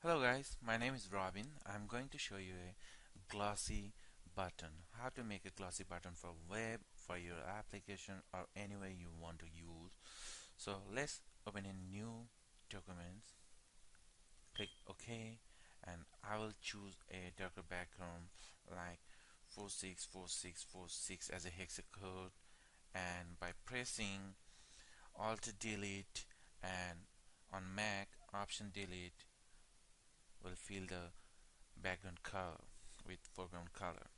Hello guys, my name is Robin. I'm going to show you a glossy button. How to make a glossy button for web, for your application or anywhere you want to use. So let's open a new document. Click OK and I will choose a darker background like 464646 as a hexa code and by pressing Alt Delete and on Mac Option Delete will fill the background color with foreground color.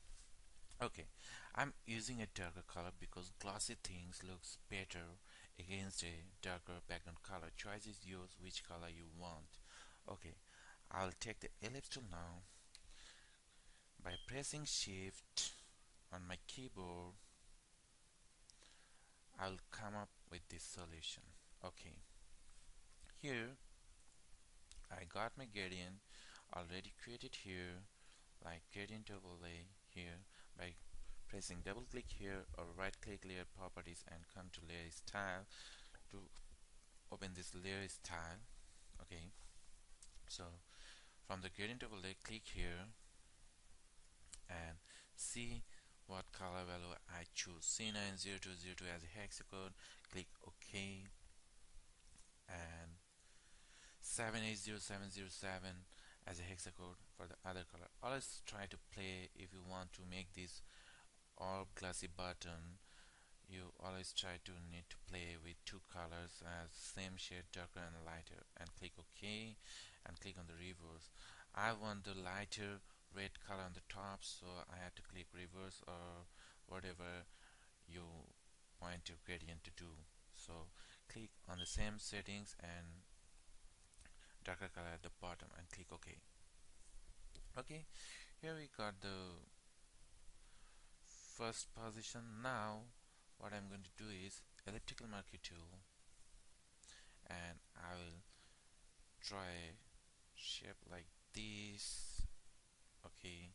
Okay I'm using a darker color because glossy things looks better against a darker background color. Choice is yours which color you want. Okay I'll take the ellipse tool now. By pressing shift on my keyboard I'll come up with this solution. Okay here I got my gradient already created here like gradient overlay here by pressing double click here or right click layer properties and come to layer style to open this layer style okay? So from the gradient overlay click here and see what color value I choose. C90202 as a hexacode click OK and 780707 as a hexacode for the other color. Always try to play if you want to make this all glossy button. You always try to need to play with two colors as same shade darker and lighter and click OK and click on the reverse. I want the lighter red color on the top so I have to click reverse or whatever you want your gradient to do. So click on the same settings and darker color at the bottom and click OK. Okay here we got the first position. Now what I'm going to do is elliptical marquee tool and I will a shape like this. Okay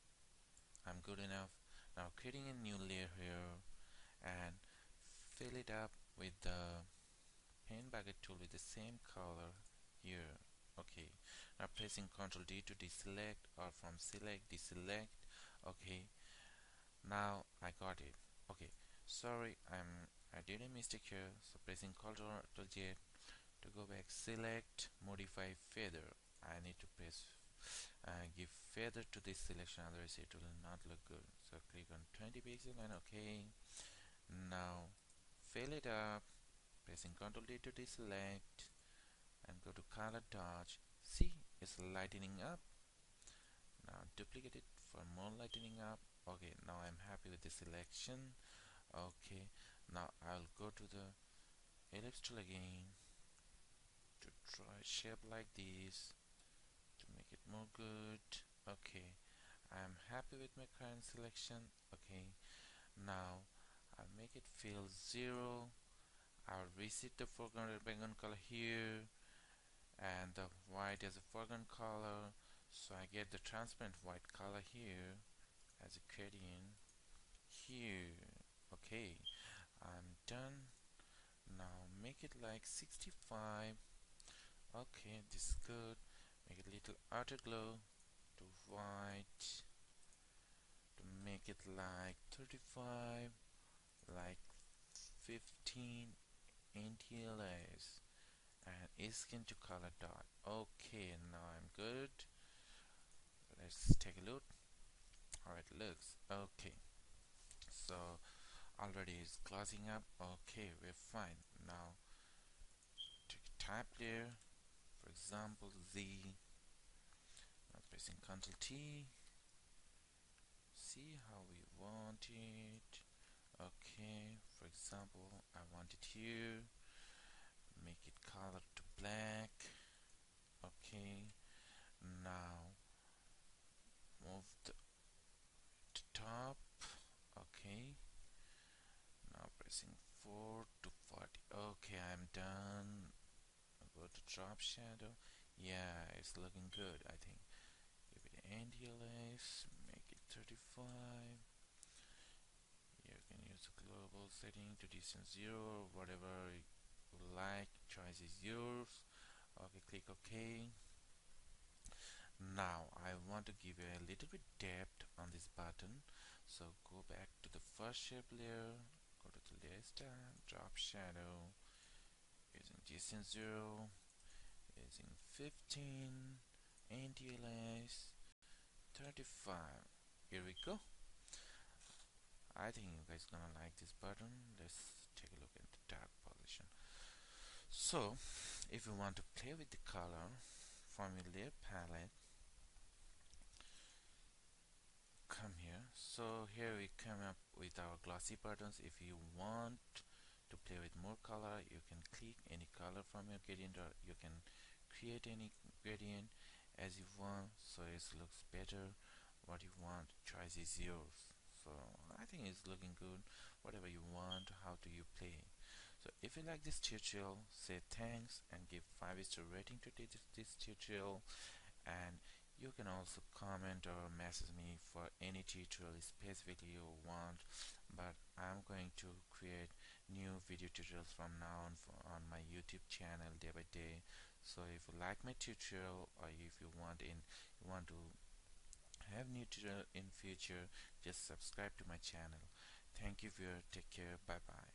I'm good enough. Now creating a new layer here and fill it up with the paint bucket tool with the same color here okay. Now pressing ctrl D to deselect or from select deselect. Okay. Now I got it. Okay. Sorry I'm I did a mistake here. So pressing ctrl J to go back select modify feather I need to press uh, give feather to this selection otherwise it will not look good. So click on 20 pixel and ok now fill it up. Pressing ctrl D to deselect and go to color dodge. See it's lightening up. Now duplicate it for more lightening up. Okay now I'm happy with the selection. Okay now I'll go to the ellipse tool again to try shape like this to make it more good. Okay I'm happy with my current selection. Okay now I'll make it fill zero. I'll reset the foreground background color here and the white as a foreground color so I get the transparent white color here as a gradient here. Okay I'm done. Now make it like 65 okay this is good. Make it little outer glow. To white. To make it like 35 like 15 anti-alias and skin to color dodge okay now I'm good. Let's take a look. How it looks. Okay. So already it's closing up. Okay we're fine. Now a type layer for example Z now pressing Ctrl T. See how we want it. Okay for example I want it here make it color to black. Okay now move the to top. Okay now pressing 4 to 40 okay I'm done. I'll go to drop shadow. Yeah it's looking good I think. Give it anti-alias make it 35 you can use the global setting to distance 0 or like choice is yours. Okay click ok. Now I want to give you a little bit depth on this button. So go back to the first shape layer go to the layer style drop shadow. Using distance 0 using 15 anti-alias 35 here we go. I think you guys gonna like this button. Let's take a look at the dark position so if you want to play with the color from your layer palette come here. So here we come up with our glossy buttons. If you want to play with more color you can click any color from your gradient or you can create any gradient as you want. So it looks better. What you want choice is yours. So I think it's looking good. Whatever you want how do you play so if you like this tutorial say thanks and give 5 star rating to this, this tutorial. And you can also comment or message me for any tutorial specifically you want. But I'm going to create new video tutorials from now on on my YouTube channel day by day. So if you like my tutorial or if you want in you want to have new tutorial in future just subscribe to my channel. Thank you for take care. Bye bye